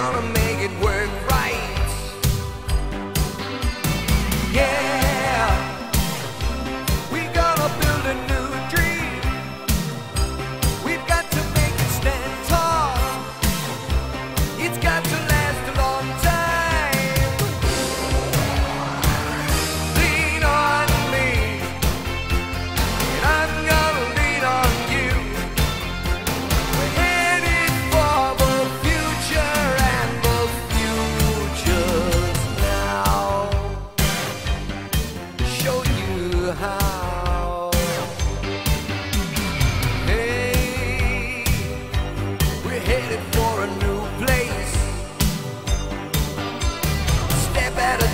gonna make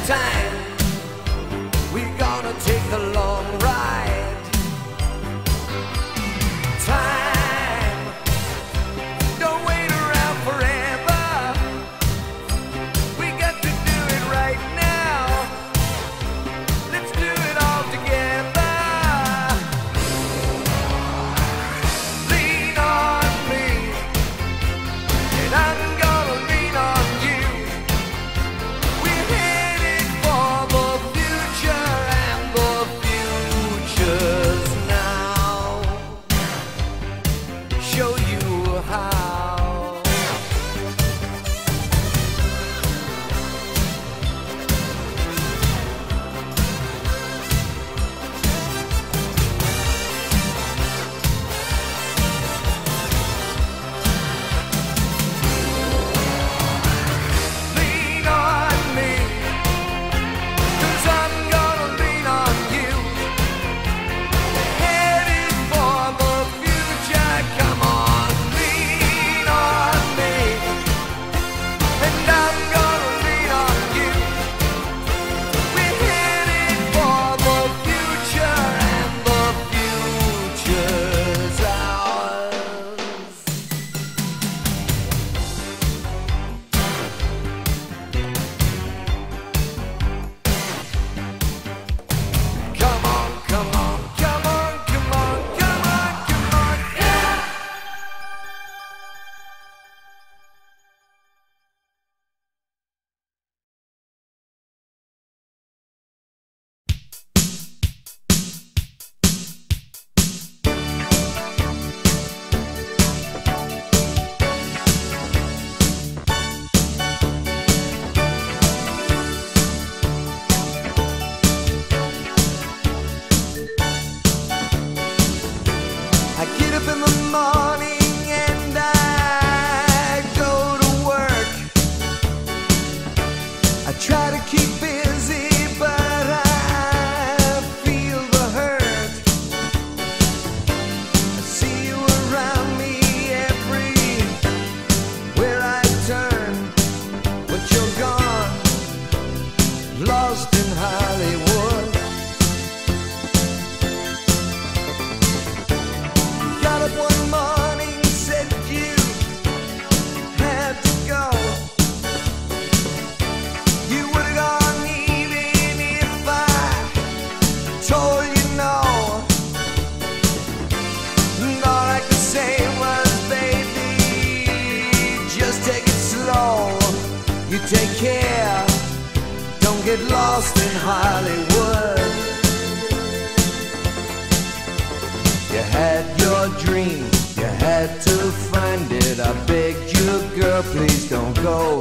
time. Lost in Hollywood. You had your dream, you had to find it. I begged you, girl, please don't go.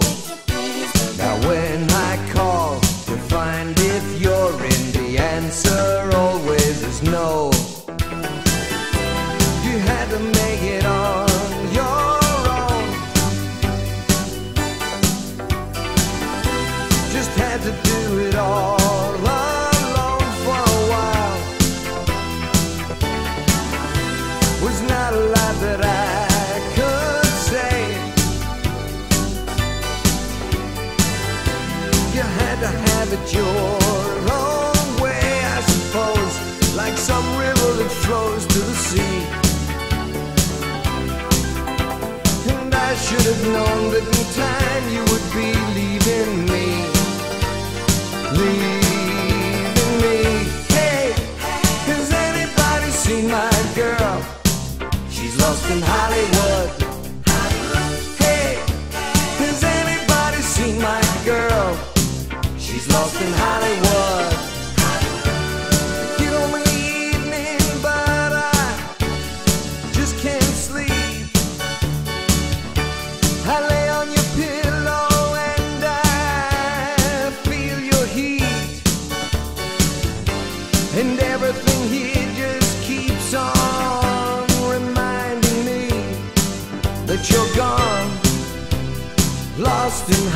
Should have known that in time you would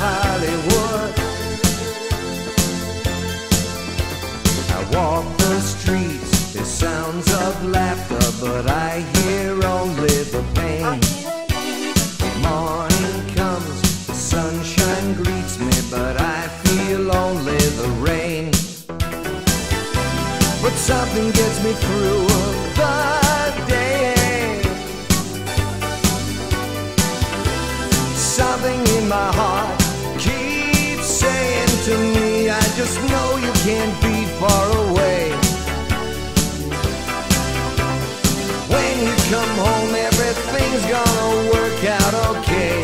Hollywood. I walk the streets, there's sounds of laughter, but I hear only the pain. Morning comes, the sunshine greets me, but I feel only the rain. But something gets me through the day. Something in my heart to me, I just know you can't be far away. When you come home, everything's gonna work out okay.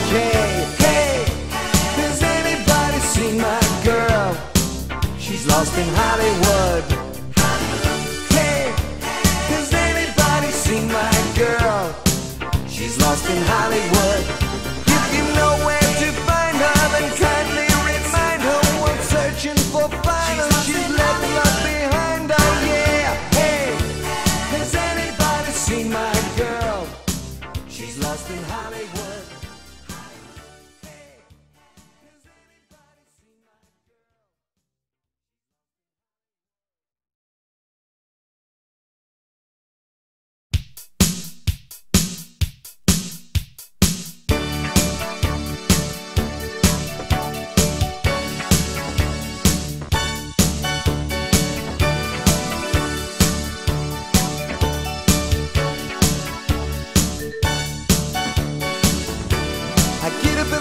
Okay, hey, has anybody seen my girl? She's lost in Hollywood. Hey, has anybody seen my girl? She's lost in Hollywood.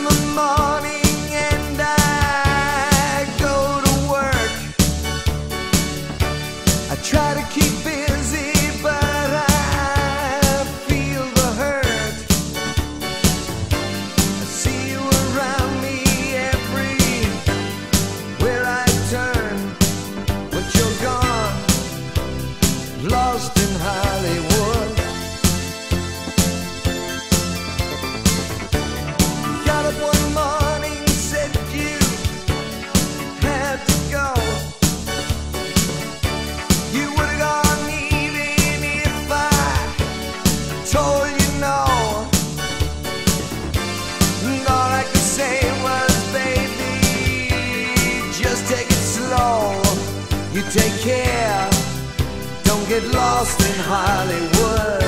The morning take care, don't get lost in Hollywood.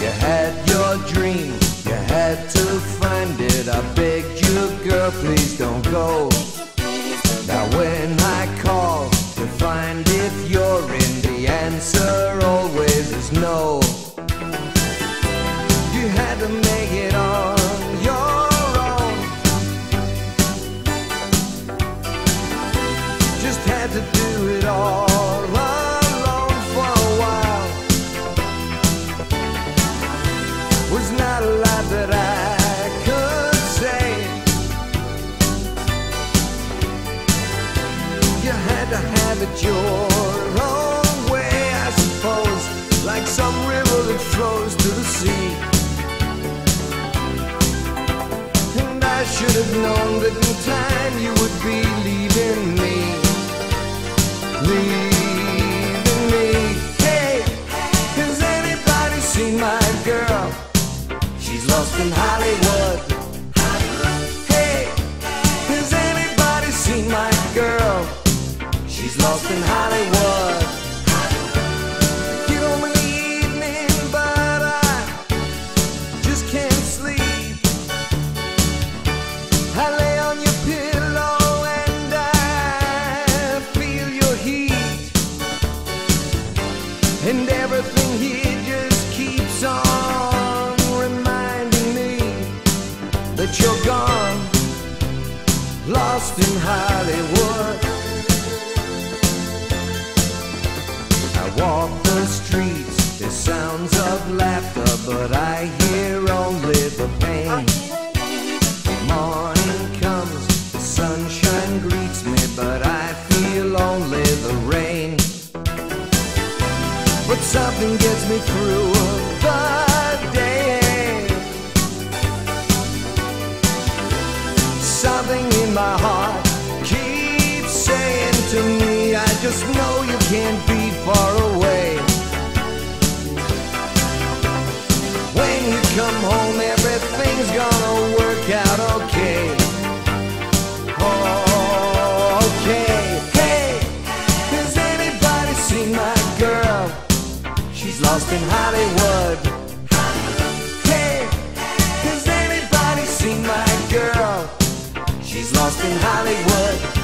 You had your dream, you had to find it. I begged you, girl, please don't go. Now when I call to find if you're in, the answer to have it your own way, I suppose. Like some river that flows to the sea. And I should have known that in time you would be leaving me. Leaving me. Hey, has anybody seen my girl? She's lost in Hollywood. lost in Hollywood. I walk the streets, The sounds of laughter, but I hear only the pain. Hollywood.